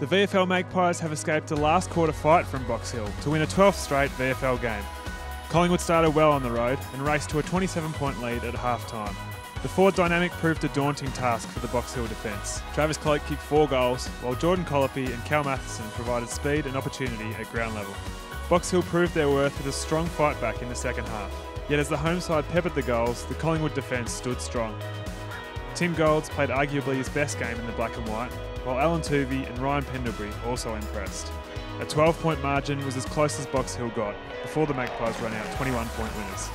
The VFL Magpies have escaped a last quarter fight from Box Hill to win a 12th straight VFL game. Collingwood started well on the road and raced to a 27 point lead at half time. The forward dynamic proved a daunting task for the Box Hill defence. Travis Cloke kicked four goals, while Jordan Colopy and Cal Matheson provided speed and opportunity at ground level. Box Hill proved their worth with a strong fight back in the second half. Yet as the home side peppered the goals, the Collingwood defence stood strong. Tim Golds played arguably his best game in the black and white, while Alan Toovey and Ryan Pendlebury also impressed. A 12 point margin was as close as Box Hill got before the Magpies ran out 21 point winners.